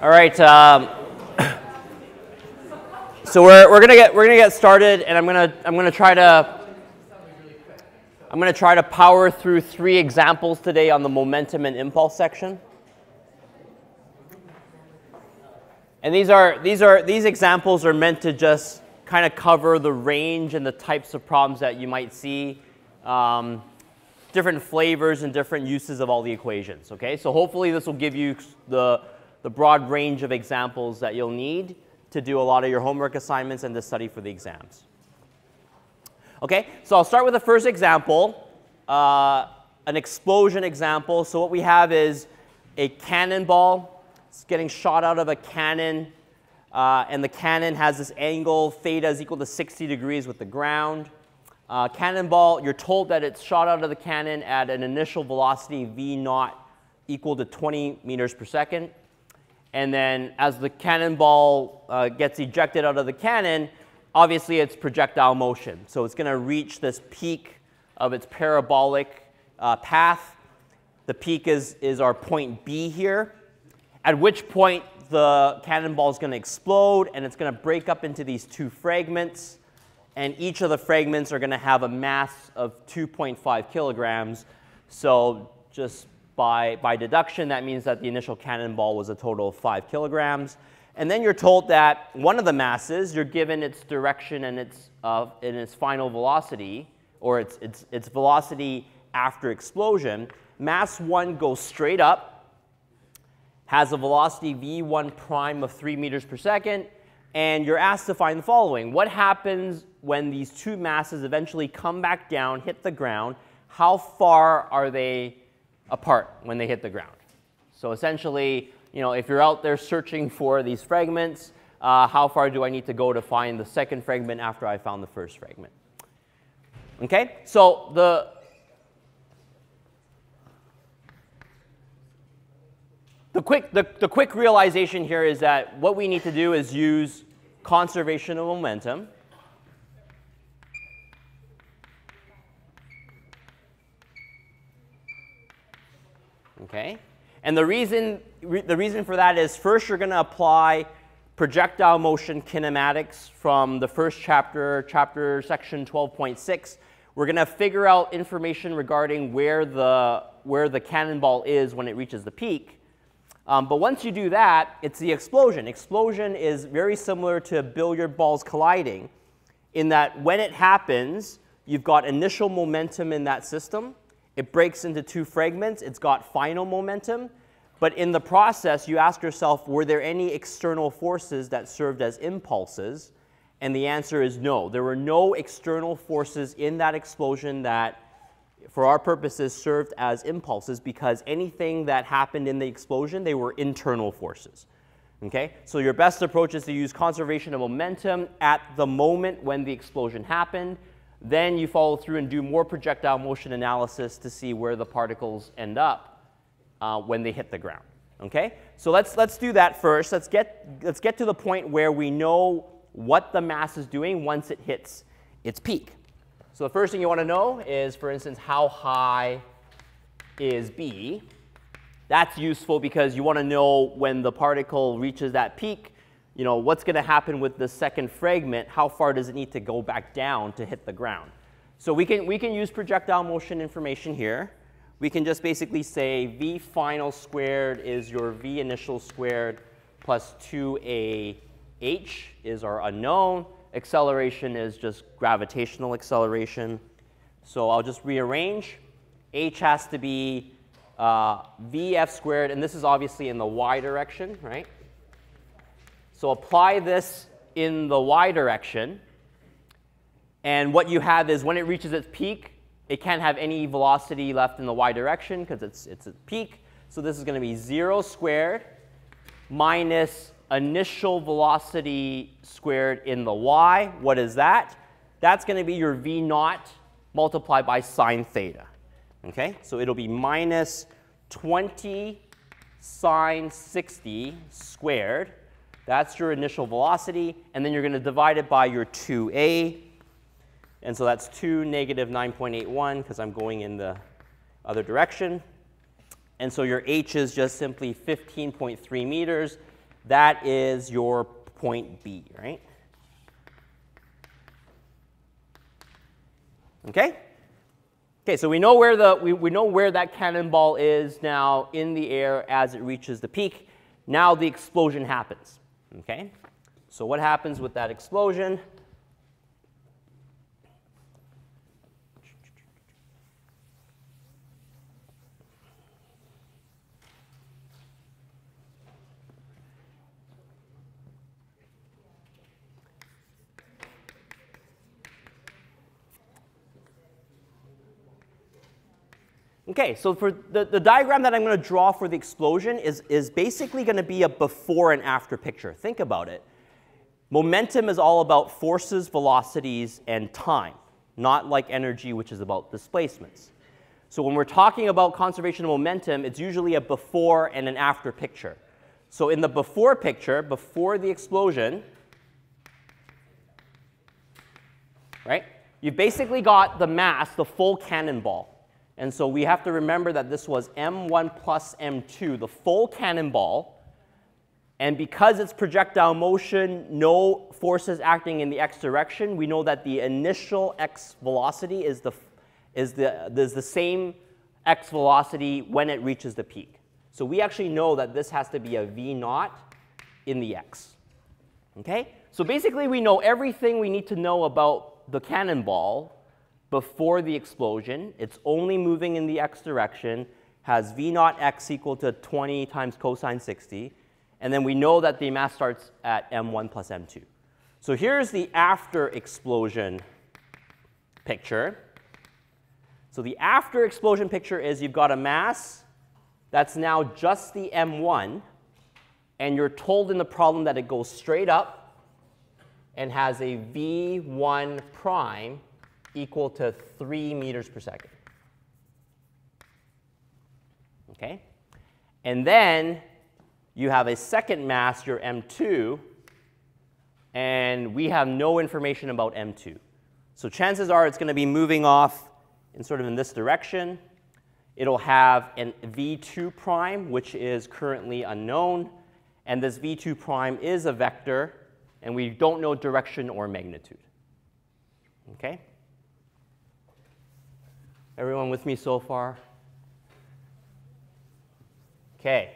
All right. Um, so we're, we're gonna get we're gonna get started, and I'm gonna I'm gonna try to I'm gonna try to power through three examples today on the momentum and impulse section. And these are these are these examples are meant to just kind of cover the range and the types of problems that you might see. Um, different flavors and different uses of all the equations, okay? So hopefully this will give you the, the broad range of examples that you'll need to do a lot of your homework assignments and to study for the exams. Okay, so I'll start with the first example, uh, an explosion example. So what we have is a cannonball. It's getting shot out of a cannon, uh, and the cannon has this angle, theta is equal to 60 degrees with the ground. Uh, cannonball, you're told that it's shot out of the cannon at an initial velocity v naught equal to 20 meters per second. And then as the cannonball uh, gets ejected out of the cannon, obviously it's projectile motion. So it's going to reach this peak of its parabolic uh, path. The peak is, is our point B here, at which point the cannonball is going to explode and it's going to break up into these two fragments and each of the fragments are going to have a mass of 2.5 kilograms. So just by, by deduction, that means that the initial cannonball was a total of 5 kilograms. And then you're told that one of the masses, you're given its direction and its, uh, and its final velocity, or its, its, its velocity after explosion. Mass 1 goes straight up, has a velocity v1 prime of 3 meters per second, and you're asked to find the following. What happens when these two masses eventually come back down, hit the ground? How far are they apart when they hit the ground? So essentially, you know, if you're out there searching for these fragments, uh, how far do I need to go to find the second fragment after I found the first fragment? Okay, so the the quick, the, the quick realization here is that what we need to do is use conservation of momentum. Okay? And the reason, re the reason for that is first you're going to apply projectile motion kinematics from the first chapter, chapter section 12.6. We're going to figure out information regarding where the, where the cannonball is when it reaches the peak. Um, but once you do that, it's the explosion. Explosion is very similar to billiard balls colliding in that when it happens, you've got initial momentum in that system. It breaks into two fragments. It's got final momentum. But in the process, you ask yourself, were there any external forces that served as impulses? And the answer is no. There were no external forces in that explosion that for our purposes, served as impulses because anything that happened in the explosion, they were internal forces. Okay? So your best approach is to use conservation of momentum at the moment when the explosion happened. Then you follow through and do more projectile motion analysis to see where the particles end up uh, when they hit the ground. Okay? So let's, let's do that first. Let's get, let's get to the point where we know what the mass is doing once it hits its peak. So the first thing you want to know is, for instance, how high is B? That's useful because you want to know when the particle reaches that peak, you know, what's going to happen with the second fragment? How far does it need to go back down to hit the ground? So we can, we can use projectile motion information here. We can just basically say V final squared is your V initial squared plus 2AH is our unknown acceleration is just gravitational acceleration. So I'll just rearrange. h has to be uh, vf squared, and this is obviously in the y direction, right? So apply this in the y direction. And what you have is when it reaches its peak, it can't have any velocity left in the y direction because it's, it's a peak. So this is going to be 0 squared minus initial velocity squared in the y. What is that? That's going to be your v naught multiplied by sine theta. Okay, so it'll be minus 20 sine 60 squared. That's your initial velocity. And then you're going to divide it by your 2a. And so that's 2 negative 9.81 because I'm going in the other direction. And so your h is just simply 15.3 meters that is your point B, right? Okay? Okay, so we know where the we, we know where that cannonball is now in the air as it reaches the peak. Now the explosion happens. Okay? So what happens with that explosion? Okay, so for the, the diagram that I'm going to draw for the explosion is, is basically going to be a before and after picture. Think about it. Momentum is all about forces, velocities, and time, not like energy, which is about displacements. So when we're talking about conservation of momentum, it's usually a before and an after picture. So in the before picture, before the explosion, right, you've basically got the mass, the full cannonball. And so we have to remember that this was m1 plus m2, the full cannonball. And because it's projectile motion, no forces acting in the x direction, we know that the initial x velocity is the, is the, is the same x velocity when it reaches the peak. So we actually know that this has to be a v naught in the x. Okay? So basically we know everything we need to know about the cannonball before the explosion. It's only moving in the x direction, has v naught x equal to 20 times cosine 60. And then we know that the mass starts at m1 plus m2. So here's the after explosion picture. So the after explosion picture is you've got a mass that's now just the m1, and you're told in the problem that it goes straight up and has a v1 prime equal to 3 meters per second. Okay? And then you have a second mass, your M2, and we have no information about M2. So chances are it's going to be moving off in sort of in this direction. It'll have an V2 prime, which is currently unknown. And this V2 prime is a vector, and we don't know direction or magnitude. Okay? Everyone with me so far? Okay,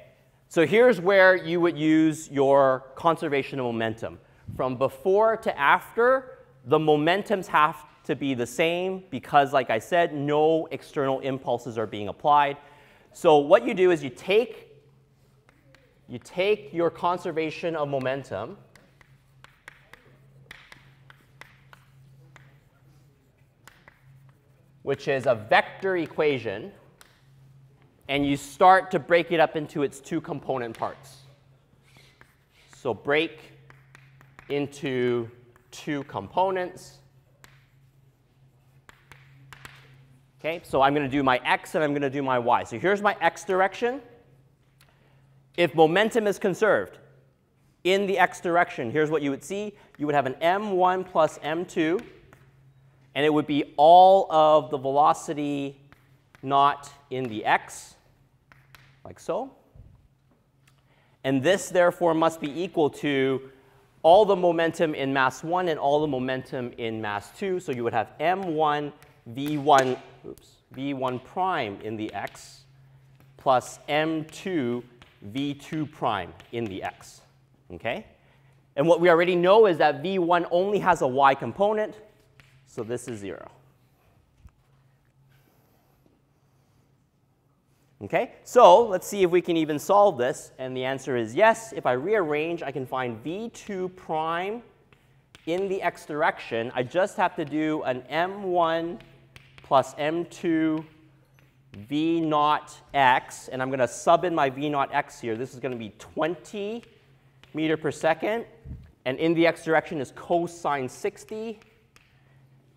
so here's where you would use your conservation of momentum. From before to after, the momentums have to be the same because, like I said, no external impulses are being applied. So what you do is you take, you take your conservation of momentum, which is a vector equation, and you start to break it up into its two component parts. So break into two components. Okay, so I'm going to do my x and I'm going to do my y. So here's my x direction. If momentum is conserved in the x direction, here's what you would see. You would have an m1 plus m2 and it would be all of the velocity not in the x, like so. And this, therefore, must be equal to all the momentum in mass 1 and all the momentum in mass 2. So you would have m1 v1, oops, v1 prime in the x plus m2 v2 prime in the x. Okay? And what we already know is that v1 only has a y component. So this is 0. Okay, so let's see if we can even solve this. And the answer is yes. If I rearrange, I can find v2 prime in the x direction. I just have to do an m1 plus m2 v naught x. And I'm going to sub in my v naught x here. This is going to be 20 meter per second. And in the x direction is cosine 60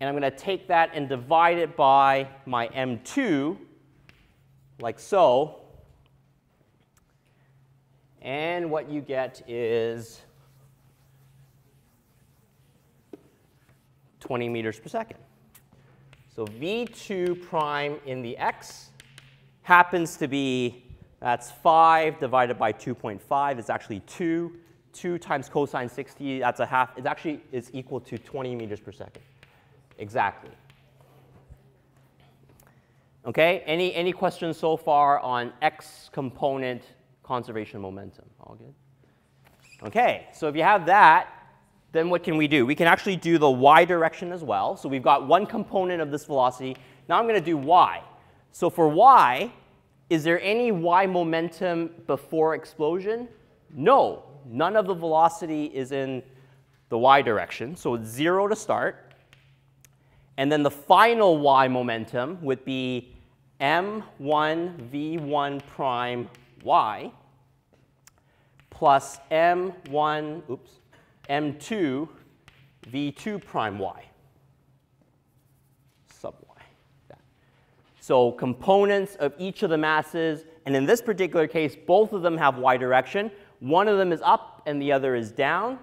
and I'm going to take that and divide it by my m2, like so. And what you get is 20 meters per second. So v2 prime in the x happens to be, That's 5 divided by 2.5 is actually 2. 2 times cosine 60, that's a half, it's actually is equal to 20 meters per second. Exactly. Okay, any, any questions so far on x component conservation momentum? All good? Okay, so if you have that, then what can we do? We can actually do the y direction as well. So we've got one component of this velocity. Now I'm going to do y. So for y, is there any y momentum before explosion? No, none of the velocity is in the y direction. So it's 0 to start. And then the final y momentum would be m1 v1 prime y plus m1, oops, m2 v2 prime y sub y. So components of each of the masses, and in this particular case, both of them have y direction. One of them is up and the other is down.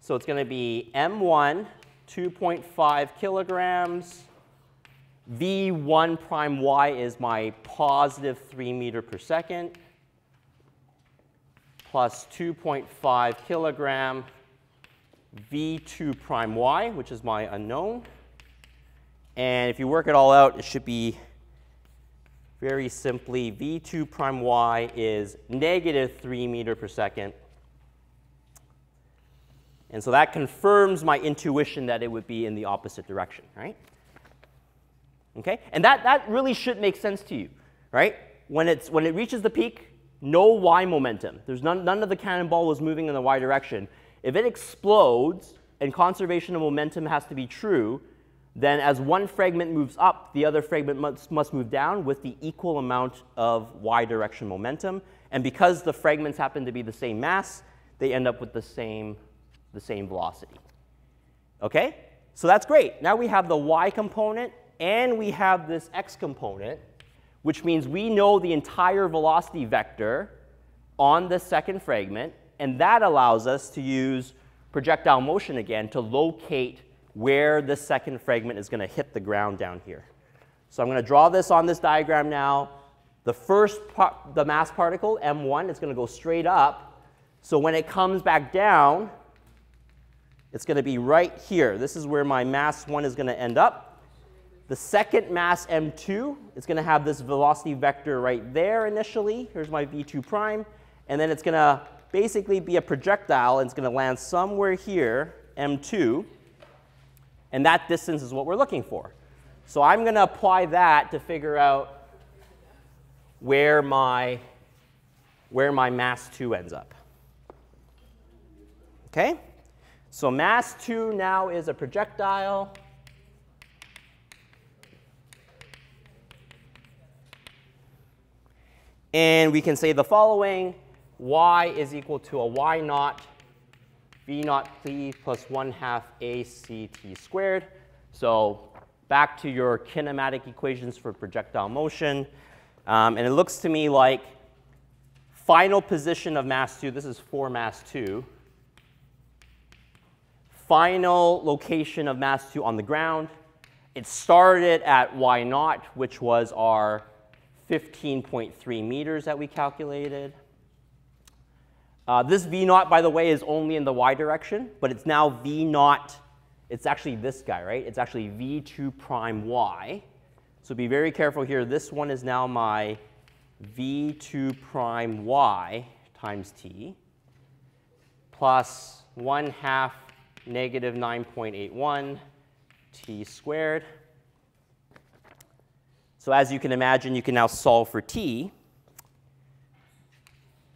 So it's going to be m1, 2.5 kilograms, v1 prime y is my positive 3 meter per second plus 2.5 kilogram v2 prime y, which is my unknown. And if you work it all out, it should be very simply v2 prime y is negative 3 meter per second. And so that confirms my intuition that it would be in the opposite direction, right? Okay? And that, that really should make sense to you, right? When, it's, when it reaches the peak, no y momentum. There's none, none of the cannonball was moving in the y direction. If it explodes and conservation of momentum has to be true, then as one fragment moves up, the other fragment must, must move down with the equal amount of y direction momentum. And because the fragments happen to be the same mass, they end up with the same, the same velocity. Okay? So that's great. Now we have the y component and we have this x component, which means we know the entire velocity vector on the second fragment, and that allows us to use projectile motion again to locate where the second fragment is going to hit the ground down here. So I'm going to draw this on this diagram now. The first, part, the mass particle, m1, is going to go straight up. So when it comes back down, it's going to be right here. This is where my mass 1 is going to end up. The second mass m2 is going to have this velocity vector right there initially. Here's my v2 prime. And then it's going to basically be a projectile, and it's going to land somewhere here, m2. And that distance is what we're looking for. So I'm going to apply that to figure out where my, where my mass 2 ends up. Okay? So mass 2 now is a projectile. And we can say the following, y is equal to a y naught v naught p plus 1 half a c t squared. So back to your kinematic equations for projectile motion. Um, and it looks to me like final position of mass 2, this is for mass 2. Final location of mass 2 on the ground. It started at y naught, which was our 15.3 meters that we calculated. Uh, this v naught, by the way, is only in the y direction, but it's now v naught. It's actually this guy, right? It's actually v2 prime y. So be very careful here. This one is now my v2 prime y times t plus 1 half negative 9.81 t squared. So as you can imagine, you can now solve for t.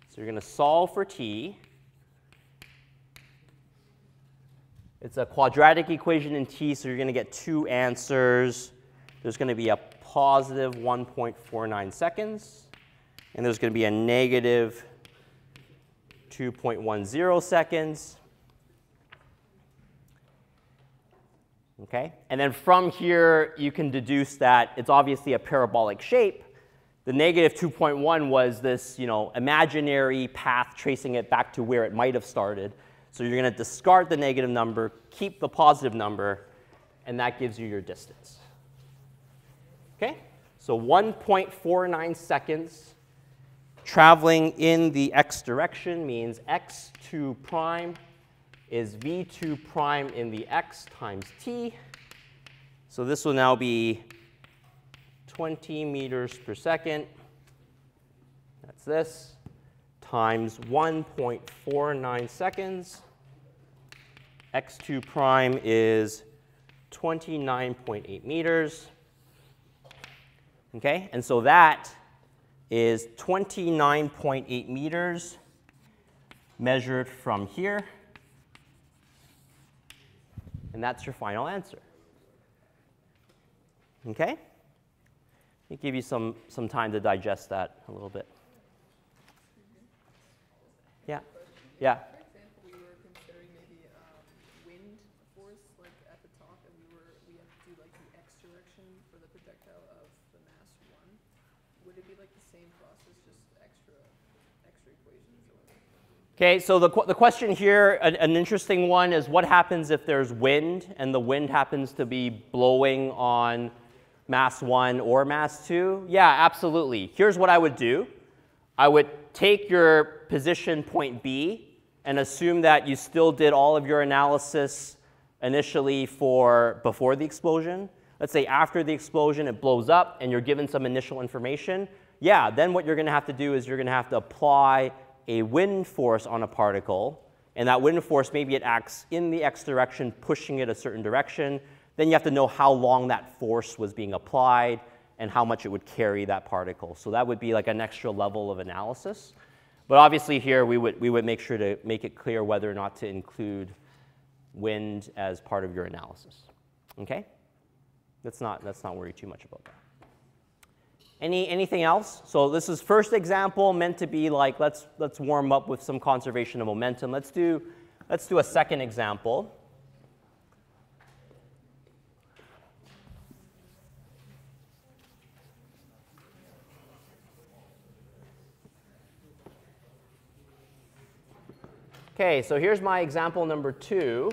So you're going to solve for t. It's a quadratic equation in t, so you're going to get two answers. There's going to be a positive 1.49 seconds, and there's going to be a negative 2.10 seconds. Okay? And then from here, you can deduce that it's obviously a parabolic shape. The negative 2.1 was this you know, imaginary path tracing it back to where it might have started. So you're going to discard the negative number, keep the positive number, and that gives you your distance. Okay? So 1.49 seconds traveling in the x direction means x2 prime is v2 prime in the x times t. So this will now be 20 meters per second. That's this times 1.49 seconds. x2 prime is 29.8 meters. Okay, and so that is 29.8 meters measured from here. And that's your final answer. Okay? Let me give you some, some time to digest that a little bit. Yeah. Yeah. For example, we were considering maybe um, wind force, like at the top, and we were we have to do like the x direction for the projectile of the mass one. Would it be like the same process, just extra extra equations? Or? Okay, so the, the question here, an, an interesting one, is what happens if there's wind and the wind happens to be blowing on mass 1 or mass 2? Yeah, absolutely. Here's what I would do I would take your position point B and assume that you still did all of your analysis initially for before the explosion. Let's say after the explosion it blows up and you're given some initial information. Yeah, then what you're going to have to do is you're going to have to apply a wind force on a particle. And that wind force, maybe it acts in the x direction, pushing it a certain direction. Then you have to know how long that force was being applied and how much it would carry that particle. So that would be like an extra level of analysis. But obviously here we would, we would make sure to make it clear whether or not to include wind as part of your analysis. Okay? Let's not, let's not worry too much about that. Any, anything else? So this is first example meant to be like, let's, let's warm up with some conservation of momentum. Let's do, let's do a second example. Okay, so here's my example number two.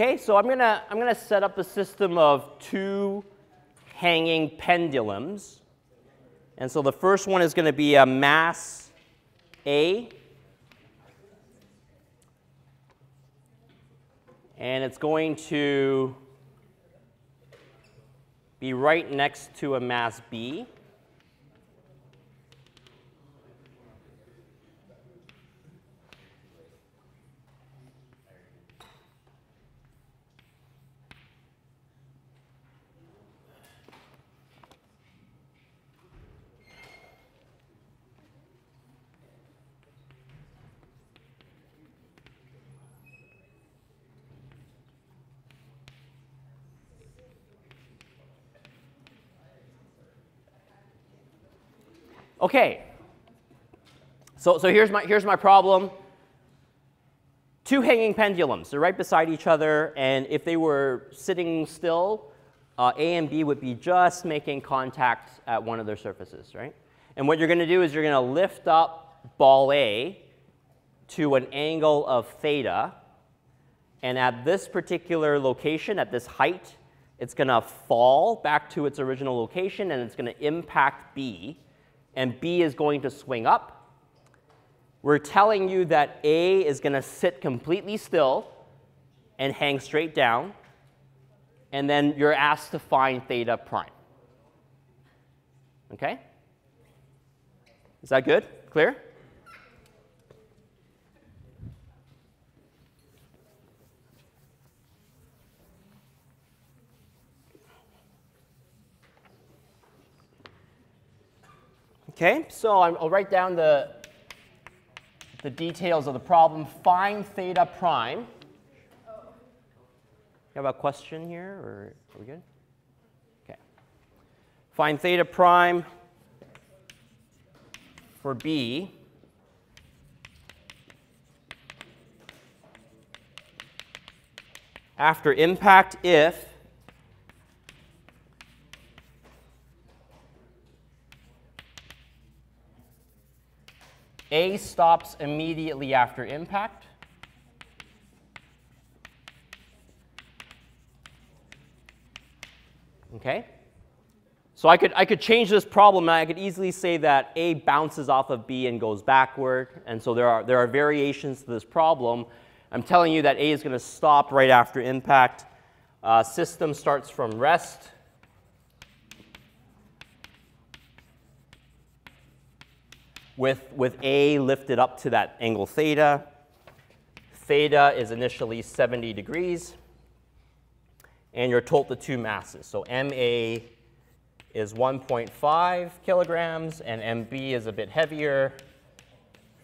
Okay, so I'm gonna, I'm gonna set up a system of two hanging pendulums. And so the first one is gonna be a mass A. And it's going to be right next to a mass B. Okay. So, so here's, my, here's my problem. Two hanging pendulums. They're right beside each other, and if they were sitting still, uh, A and B would be just making contact at one of their surfaces, right? And what you're going to do is you're going to lift up ball A to an angle of theta, and at this particular location, at this height, it's going to fall back to its original location, and it's going to impact B and B is going to swing up. We're telling you that A is going to sit completely still and hang straight down, and then you're asked to find theta prime. Okay? Is that good? Clear? Okay, so I'll write down the, the details of the problem. Find theta prime. You have a question here, or are we good? Okay. Find theta prime for B. After impact if A stops immediately after impact. Okay? So I could, I could change this problem, and I could easily say that A bounces off of B and goes backward. And so there are, there are variations to this problem. I'm telling you that A is going to stop right after impact. Uh, system starts from rest. With, with A lifted up to that angle theta. Theta is initially 70 degrees and you're told the two masses. So MA is 1.5 kilograms, and MB is a bit heavier,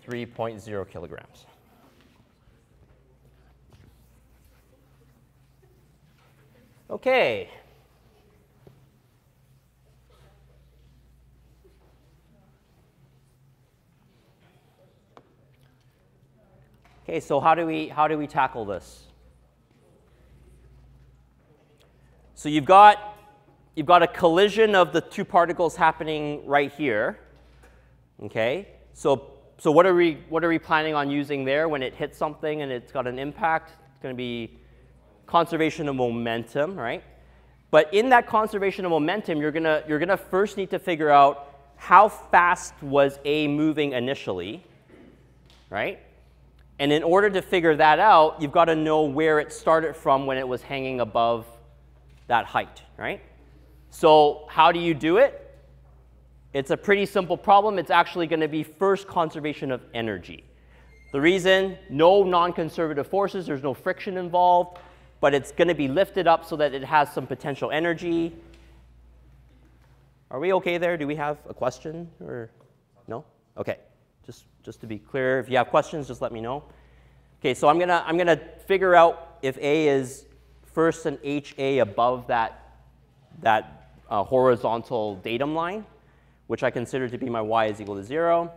3.0 kilograms. Okay. Okay, so how do we how do we tackle this? So you've got, you've got a collision of the two particles happening right here. Okay? So, so what, are we, what are we planning on using there when it hits something and it's got an impact? It's going to be conservation of momentum, right? But in that conservation of momentum, you're going to you're gonna first need to figure out how fast was A moving initially, right? And in order to figure that out, you've got to know where it started from when it was hanging above that height, right? So how do you do it? It's a pretty simple problem. It's actually going to be first conservation of energy. The reason, no non-conservative forces, there's no friction involved, but it's going to be lifted up so that it has some potential energy. Are we okay there? Do we have a question or no? Okay. Just, just to be clear, if you have questions, just let me know. Okay, so I'm to I'm to figure out if A is first an HA above that, that uh, horizontal datum line, which I consider to be my y is equal to 0.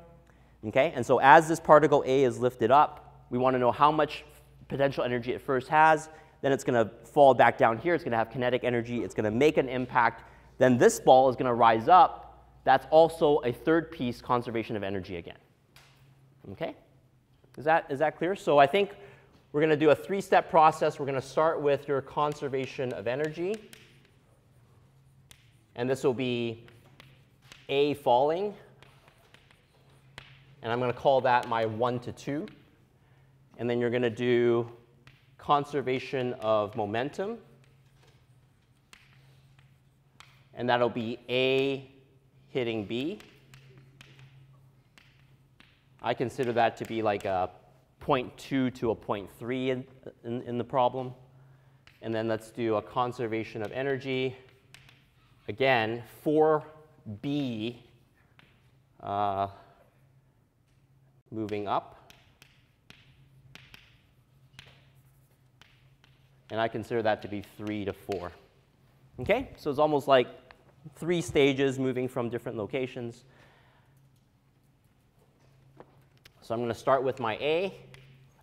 Okay, and so as this particle A is lifted up, we want to know how much potential energy it first has. Then it's going to fall back down here. It's going to have kinetic energy. It's going to make an impact. Then this ball is going to rise up. That's also a third piece conservation of energy again. Okay? Is that, is that clear? So I think we're going to do a three-step process. We're going to start with your conservation of energy. And this will be A falling. And I'm going to call that my 1 to 2. And then you're going to do conservation of momentum. And that'll be A hitting B. I consider that to be like a 0.2 to a 0.3 in, in, in, the problem. And then let's do a conservation of energy. Again, 4b uh, moving up. And I consider that to be 3 to 4. Okay, so it's almost like three stages moving from different locations. So I'm going to start with my A.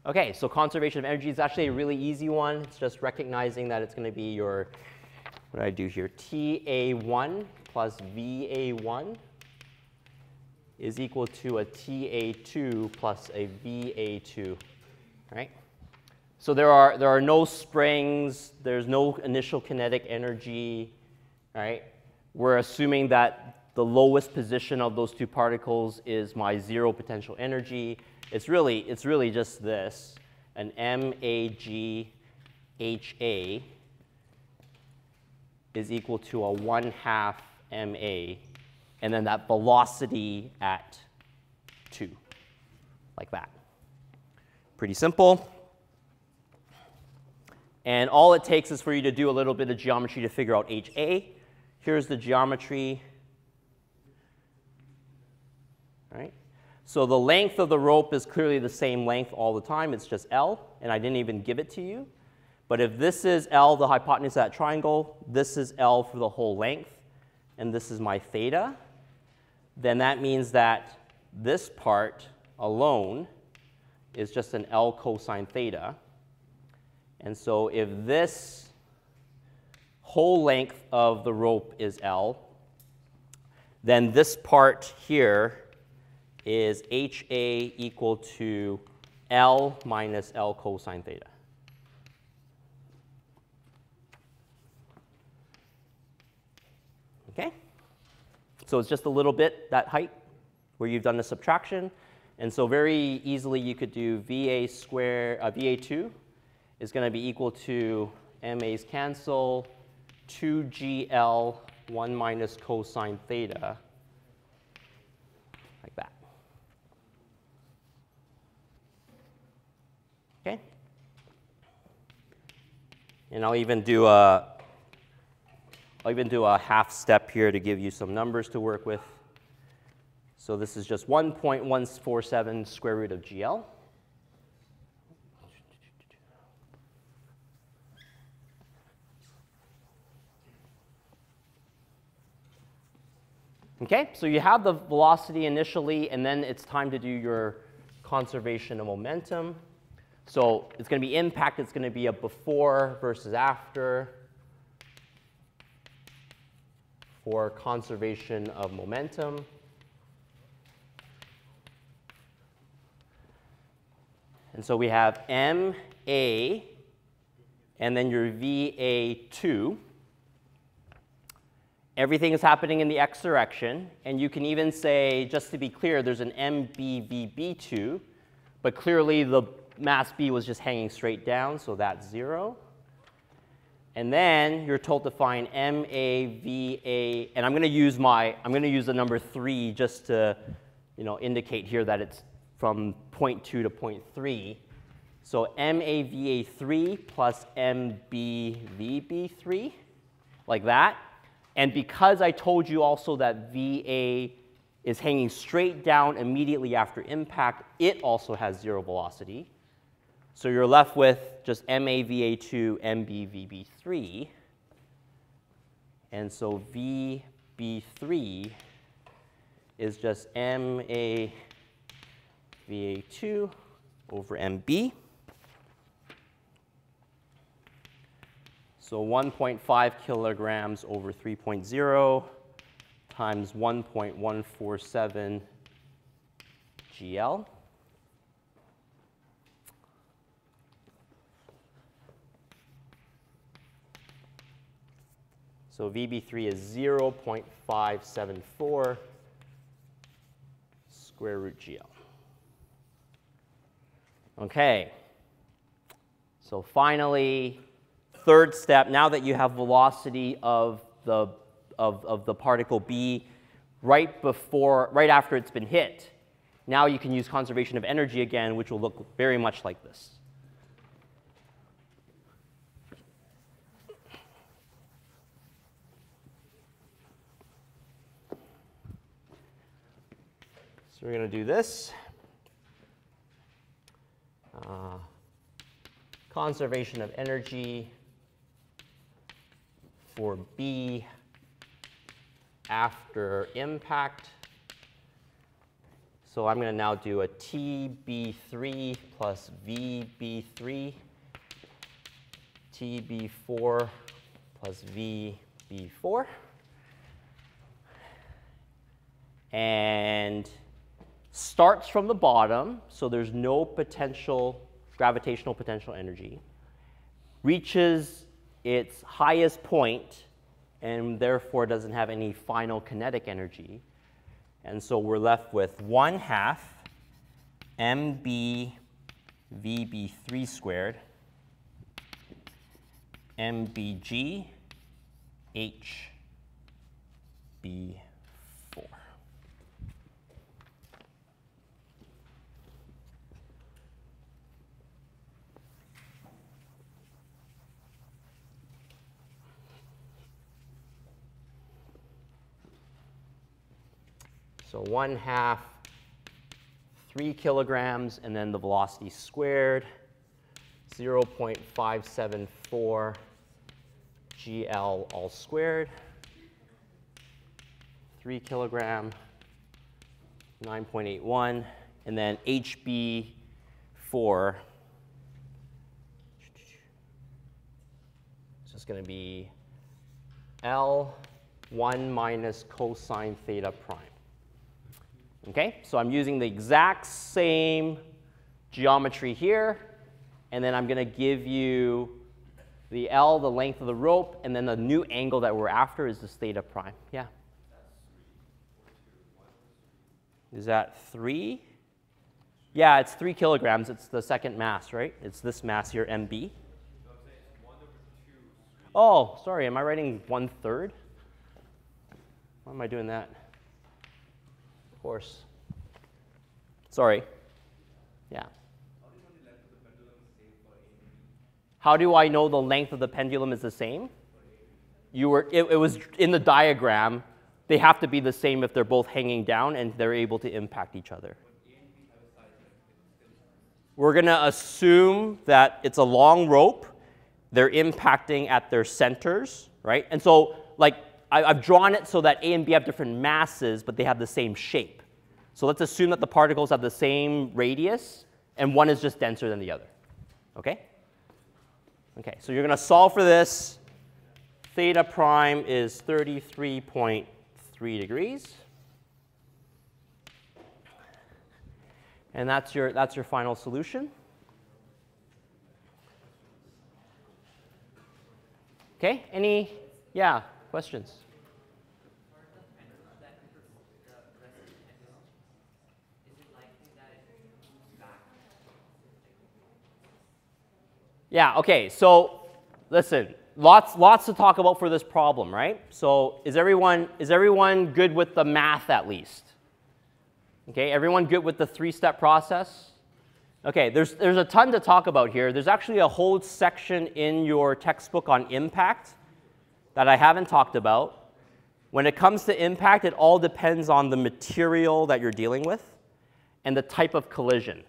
Okay, so conservation of energy is actually a really easy one. It's just recognizing that it's going to be your, what do I do here? TA1 plus VA1 is equal to a TA2 plus a VA2, right? So there are, there are no springs, there's no initial kinetic energy, right? We're assuming that the lowest position of those two particles is my zero potential energy. It's really, it's really just this, an MAGHA is equal to a 1 half MA, and then that velocity at 2, like that. Pretty simple. And all it takes is for you to do a little bit of geometry to figure out HA. Here's the geometry. Right? So the length of the rope is clearly the same length all the time. It's just L, and I didn't even give it to you. But if this is L, the hypotenuse of that triangle, this is L for the whole length, and this is my theta, then that means that this part alone is just an L cosine theta. And so if this whole length of the rope is L, then this part here is HA equal to L minus L cosine theta. Okay? So it's just a little bit, that height, where you've done the subtraction. And so very easily you could do VA square, uh, VA2 is going to be equal to MA's cancel, 2GL, 1 minus cosine theta, like that. Okay? And I'll even do a, I'll even do a half step here to give you some numbers to work with. So this is just 1.147 square root of GL. Okay, so you have the velocity initially, and then it's time to do your conservation of momentum. So it's going to be impact, it's going to be a before versus after for conservation of momentum. And so we have MA and then your VA2. Everything is happening in the x direction. And you can even say, just to be clear, there's an MBVB2. But clearly the mass B was just hanging straight down, so that's 0. And then you're told to find MAVA, and I'm going to use my, I'm going to use the number 3 just to, you know, indicate here that it's from point 0.2 to point 0.3. So MAVA3 plus MBVB3, like that. And because I told you also that VA is hanging straight down immediately after impact, it also has zero velocity. So you're left with just MAVA2, MBVB3. And so VB3 is just MAVA2 over MB. So 1.5 kilograms over 3.0 times 1.147 GL. So VB3 is 0.574 square root GL. Okay. So finally, third step, now that you have velocity of the, of, of the particle B right before, right after it's been hit, now you can use conservation of energy again, which will look very much like this. So we're going to do this. Uh, conservation of energy for B after impact. So I'm going to now do a TB3 plus VB3, TB4 plus VB4. And starts from the bottom, so there's no potential, gravitational potential energy, reaches its highest point, and therefore doesn't have any final kinetic energy. And so we're left with 1 half mb vb3 squared mbg h b So 1 half 3 kilograms, and then the velocity squared. 0.574 GL all squared, 3 kilogram, 9.81, and then HB4 so it's going to be L1 minus cosine theta prime. Okay, so I'm using the exact same geometry here, and then I'm going to give you the L, the length of the rope, and then the new angle that we're after is the theta prime. Yeah? Is that three? Yeah, it's three kilograms. It's the second mass, right? It's this mass here, MB. Oh, sorry, am I writing one third? Why am I doing that? Course. Sorry. Yeah. How do I know the length of the pendulum is the same? You were, it, it was in the diagram. They have to be the same if they're both hanging down and they're able to impact each other. We're going to assume that it's a long rope they're impacting at their centers, right? And so, like, I, have drawn it so that A and B have different masses, but they have the same shape. So let's assume that the particles have the same radius, and one is just denser than the other. Okay? Okay, so you're going to solve for this. Theta prime is 33.3 degrees. And that's your, that's your final solution. Okay, any, yeah, questions? Yeah, okay, so listen, lots, lots to talk about for this problem, right? So is everyone, is everyone good with the math at least? Okay, everyone good with the three-step process? Okay, there's, there's a ton to talk about here. There's actually a whole section in your textbook on impact that I haven't talked about. When it comes to impact, it all depends on the material that you're dealing with and the type of collision.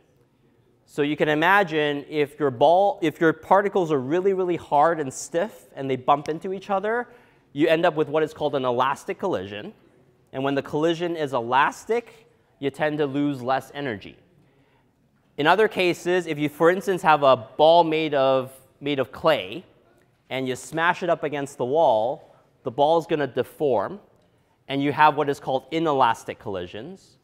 So you can imagine if your ball, if your particles are really, really hard and stiff and they bump into each other, you end up with what is called an elastic collision. And when the collision is elastic, you tend to lose less energy. In other cases, if you, for instance, have a ball made of, made of clay and you smash it up against the wall, the ball is going to deform, and you have what is called inelastic collisions.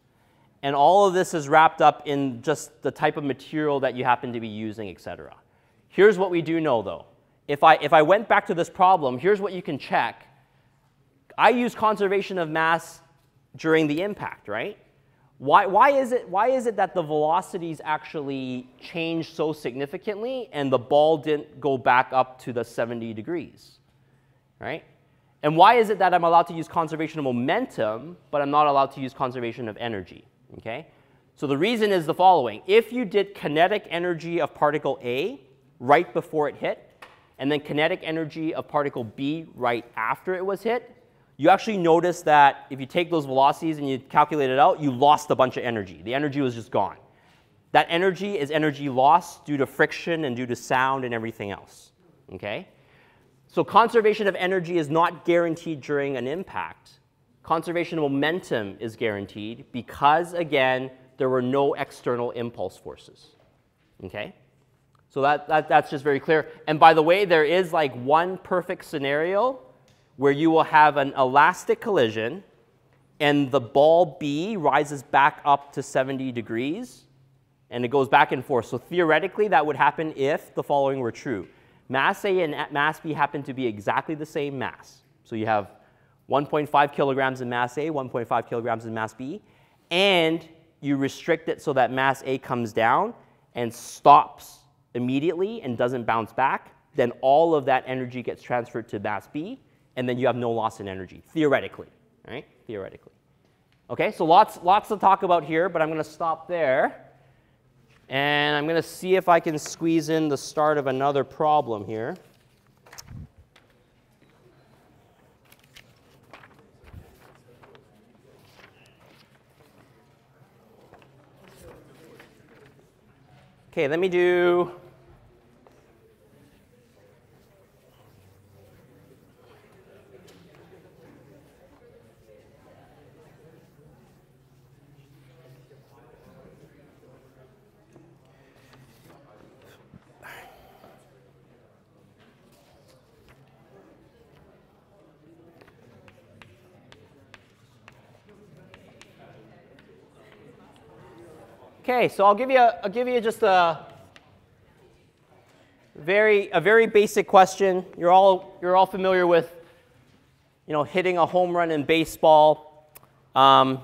And all of this is wrapped up in just the type of material that you happen to be using, et cetera. Here's what we do know, though. If I, if I went back to this problem, here's what you can check. I use conservation of mass during the impact, right? Why, why, is it, why is it that the velocities actually changed so significantly and the ball didn't go back up to the 70 degrees, right? And why is it that I'm allowed to use conservation of momentum, but I'm not allowed to use conservation of energy, okay? So the reason is the following. If you did kinetic energy of particle A right before it hit, and then kinetic energy of particle B right after it was hit, you actually notice that if you take those velocities and you calculate it out, you lost a bunch of energy. The energy was just gone. That energy is energy lost due to friction and due to sound and everything else. Okay? So conservation of energy is not guaranteed during an impact. Conservation of momentum is guaranteed because, again, there were no external impulse forces. Okay? So that, that, that's just very clear. And by the way, there is like one perfect scenario where you will have an elastic collision and the ball B rises back up to 70 degrees and it goes back and forth. So theoretically, that would happen if the following were true. Mass A and mass B happen to be exactly the same mass. So you have 1.5 kilograms in mass A, 1.5 kilograms in mass B, and you restrict it so that mass A comes down and stops immediately and doesn't bounce back, then all of that energy gets transferred to mass B, and then you have no loss in energy, theoretically, right? Theoretically. Okay, so lots, lots to talk about here, but I'm going to stop there. And I'm going to see if I can squeeze in the start of another problem here. Okay, let me do Okay, so I'll give you a, I'll give you just a very a very basic question. You're all you're all familiar with, you know, hitting a home run in baseball, um,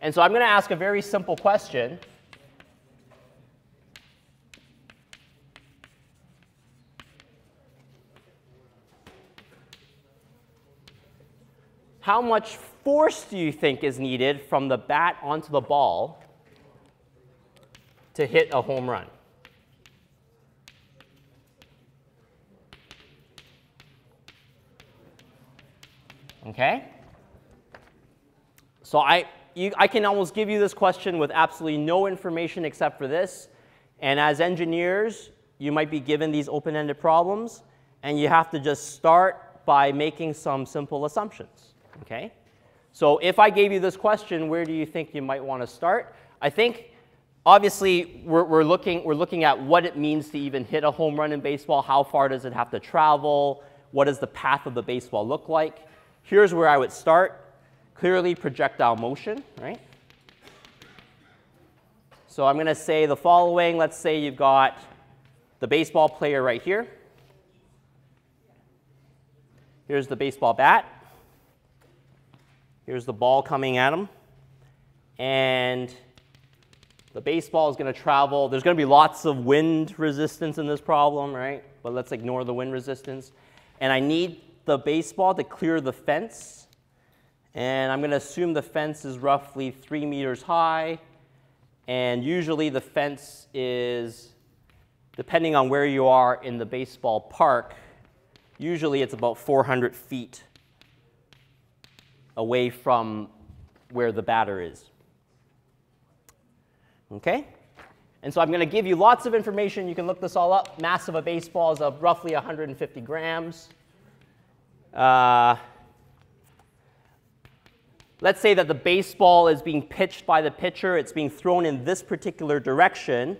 and so I'm going to ask a very simple question. How much force do you think is needed from the bat onto the ball to hit a home run? Okay? So I, you, I can almost give you this question with absolutely no information except for this. And as engineers, you might be given these open-ended problems, and you have to just start by making some simple assumptions. Okay? So if I gave you this question, where do you think you might want to start? I think obviously we're, we're, looking, we're looking at what it means to even hit a home run in baseball. How far does it have to travel? What does the path of the baseball look like? Here's where I would start. Clearly projectile motion, right? So I'm going to say the following. Let's say you've got the baseball player right here. Here's the baseball bat. Here's the ball coming at him. And the baseball is going to travel. There's going to be lots of wind resistance in this problem, right? But let's ignore the wind resistance. And I need the baseball to clear the fence. And I'm going to assume the fence is roughly three meters high. And usually the fence is, depending on where you are in the baseball park, usually it's about 400 feet away from where the batter is. Okay? And so I'm going to give you lots of information. You can look this all up. Mass of a baseball is of roughly 150 grams. Uh, let's say that the baseball is being pitched by the pitcher. It's being thrown in this particular direction.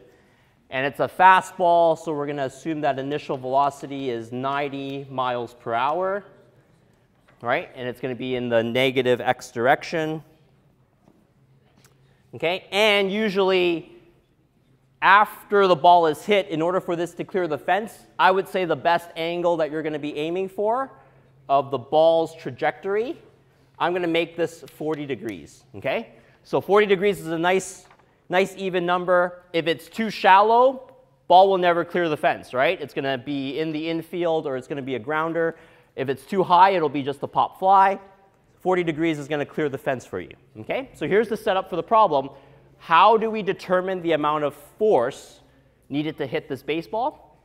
And it's a fastball, so we're going to assume that initial velocity is 90 miles per hour right? And it's going to be in the negative x direction. Okay, and usually after the ball is hit, in order for this to clear the fence, I would say the best angle that you're going to be aiming for of the ball's trajectory, I'm going to make this 40 degrees. Okay, so 40 degrees is a nice, nice even number. If it's too shallow, ball will never clear the fence, right? It's going to be in the infield or it's going to be a grounder. If it's too high, it'll be just a pop fly. 40 degrees is going to clear the fence for you. Okay? So here's the setup for the problem. How do we determine the amount of force needed to hit this baseball?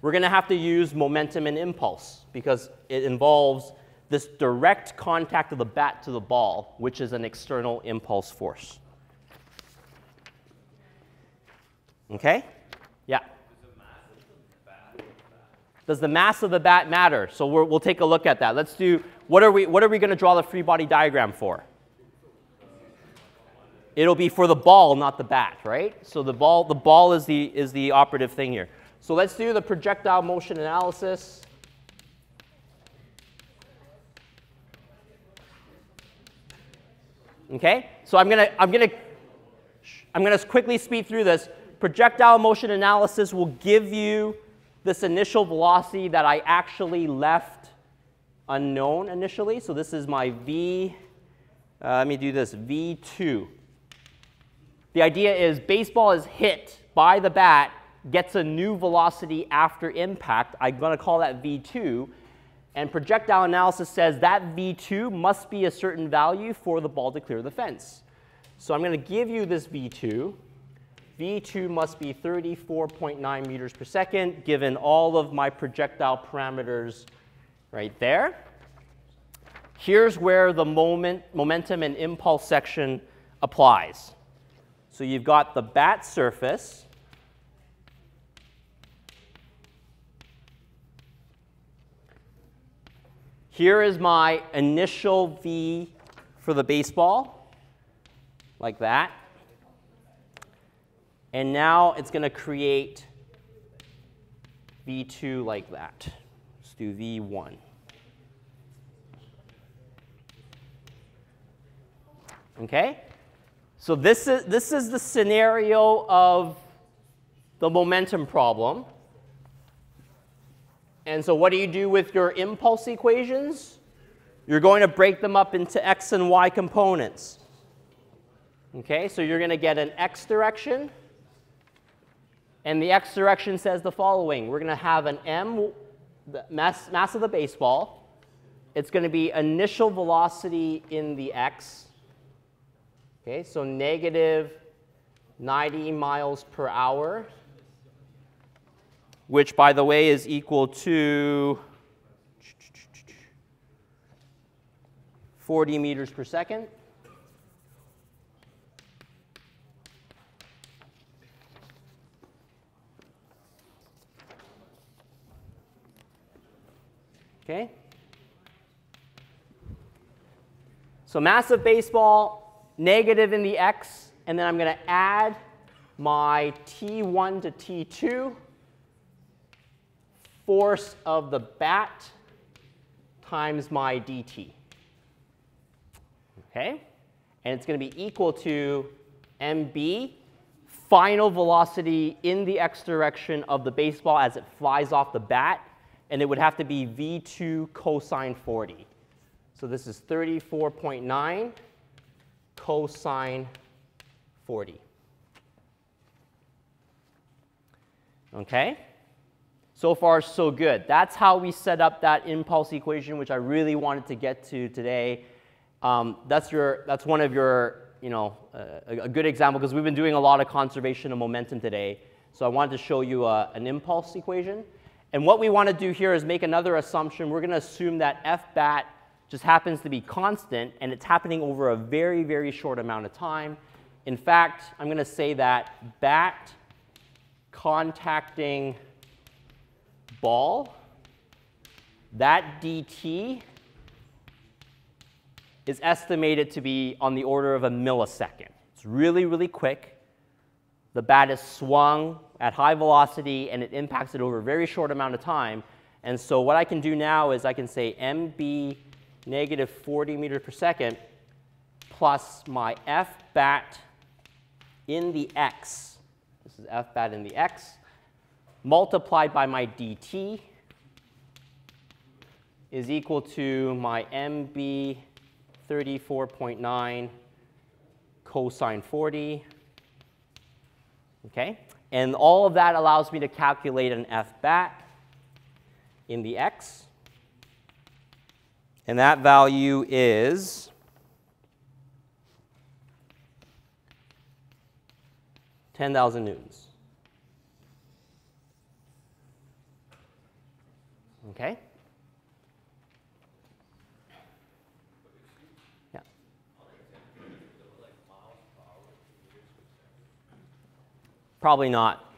We're going to have to use momentum and impulse because it involves this direct contact of the bat to the ball, which is an external impulse force. Okay? Yeah. Does the mass of the bat matter? So we will take a look at that. Let's do, what are we, what are we going to draw the free body diagram for? It'll be for the ball, not the bat, right? So the ball, the ball is the, is the operative thing here. So let's do the projectile motion analysis. Okay, so I'm gonna, I'm gonna, I'm gonna quickly speed through this. Projectile motion analysis will give you this initial velocity that I actually left unknown initially. So this is my V, uh, let me do this, V2. The idea is baseball is hit by the bat, gets a new velocity after impact. I'm going to call that V2. And projectile analysis says that V2 must be a certain value for the ball to clear the fence. So I'm going to give you this V2. V2 must be 34.9 meters per second, given all of my projectile parameters right there. Here's where the moment, momentum and impulse section applies. So you've got the bat surface. Here is my initial V for the baseball, like that. And now it's going to create V2 like that. Let's do V1. Okay? So this is, this is the scenario of the momentum problem. And so what do you do with your impulse equations? You're going to break them up into x and y components. Okay, so you're going to get an x direction. And the x direction says the following. We're going to have an m, the mass, mass of the baseball. It's going to be initial velocity in the x. Okay, so negative 90 miles per hour, which, by the way, is equal to 40 meters per second. Okay? So massive baseball, negative in the x, and then I'm going to add my T1 to T2 force of the bat times my dt. Okay? And it's going to be equal to mb, final velocity in the x direction of the baseball as it flies off the bat, and it would have to be v2 cosine 40. So this is 34.9 cosine 40. Okay? So far, so good. That's how we set up that impulse equation, which I really wanted to get to today. Um, that's, your, that's one of your, you know, uh, a, good example, because we've been doing a lot of conservation of momentum today. So I wanted to show you uh, an impulse equation. And what we want to do here is make another assumption. We're going to assume that f bat just happens to be constant, and it's happening over a very, very short amount of time. In fact, I'm going to say that bat contacting ball, that dt is estimated to be on the order of a millisecond. It's really, really quick. The bat is swung at high velocity and it impacts it over a very short amount of time. And so what I can do now is I can say mb negative 40 meters per second plus my f bat in the x. This is f bat in the x multiplied by my dt is equal to my mb 34.9 cosine 40. Okay? And all of that allows me to calculate an f bat in the x. And that value is ten thousand newtons. Okay? Probably not.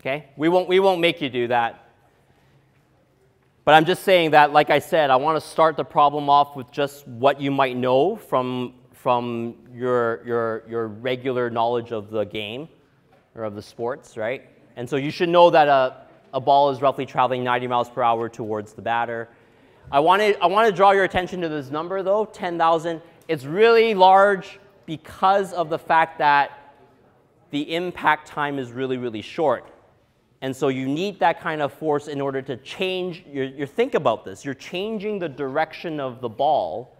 Okay? We won't, we won't make you do that. But I'm just saying that, like I said, I want to start the problem off with just what you might know from, from your, your, your regular knowledge of the game or of the sports, right? And so you should know that a, a ball is roughly traveling 90 miles per hour towards the batter. I want to I want to draw your attention to this number though, 10,000. It's really large because of the fact that the impact time is really, really short. And so you need that kind of force in order to change, you, think about this, you're changing the direction of the ball,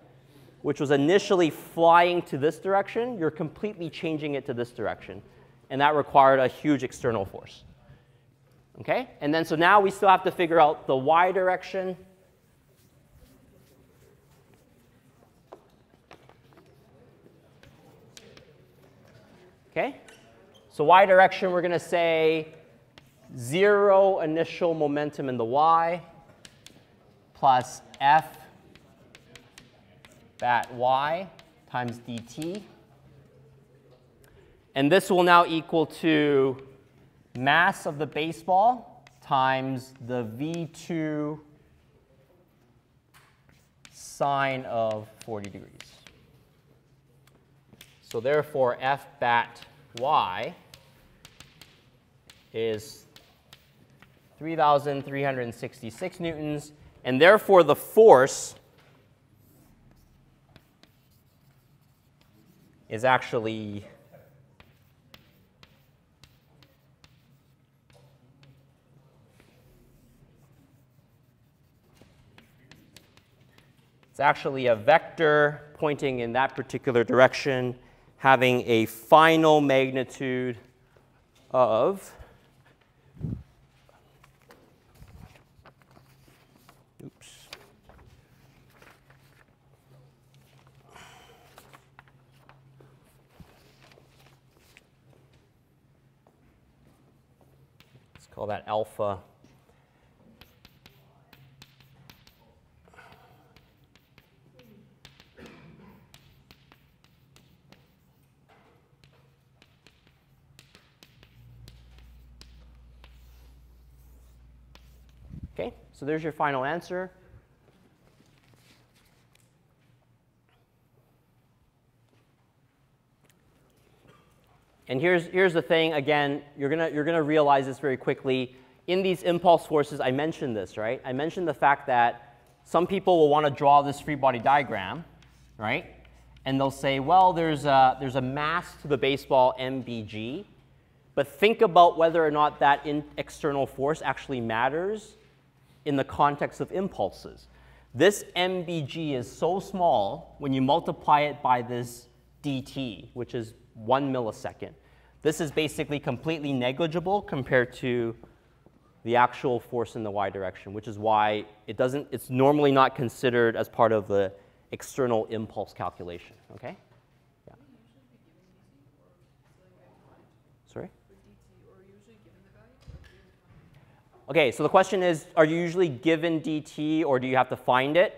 which was initially flying to this direction, you're completely changing it to this direction. And that required a huge external force. Okay? And then so now we still have to figure out the y direction. Okay? So y direction, we're going to say 0 initial momentum in the y plus f bat y times dt. And this will now equal to mass of the baseball times the V2 sine of 40 degrees. So therefore, F bat y is 3,366 newtons, and therefore the force is actually It's actually a vector pointing in that particular direction, having a final magnitude of oops. Let's call that alpha. Okay, so there's your final answer. And here's, here's the thing, again, you're gonna, you're gonna realize this very quickly. In these impulse forces, I mentioned this, right? I mentioned the fact that some people will wanna draw this free body diagram, right? And they'll say, well, there's a, there's a mass to the baseball MBG, but think about whether or not that external force actually matters in the context of impulses. This MBG is so small when you multiply it by this dt, which is one millisecond. This is basically completely negligible compared to the actual force in the y direction, which is why it doesn't, it's normally not considered as part of the external impulse calculation, okay? Yeah. Sorry? Okay, so the question is, are you usually given dt or do you have to find it?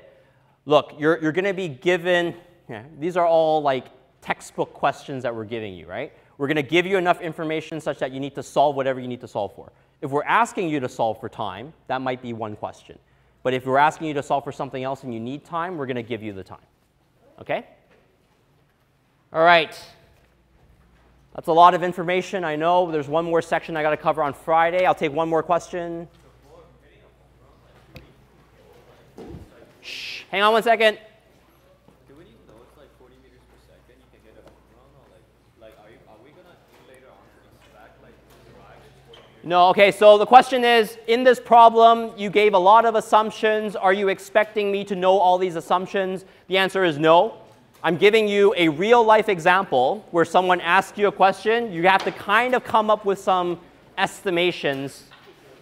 Look, you're, you're going to be given, yeah, these are all like textbook questions that we're giving you, right? We're going to give you enough information such that you need to solve whatever you need to solve for. If we're asking you to solve for time, that might be one question. But if we're asking you to solve for something else and you need time, we're going to give you the time. Okay? All right. That's a lot of information. I know there's one more section I got to cover on Friday. I'll take one more question. Shh. Hang on one second. No, okay, so the question is, in this problem, you gave a lot of assumptions. Are you expecting me to know all these assumptions? The answer is no. I'm giving you a real life example where someone asks you a question. You have to kind of come up with some estimations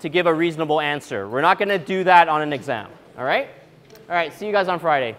to give a reasonable answer. We're not going to do that on an exam, all right? All right, see you guys on Friday.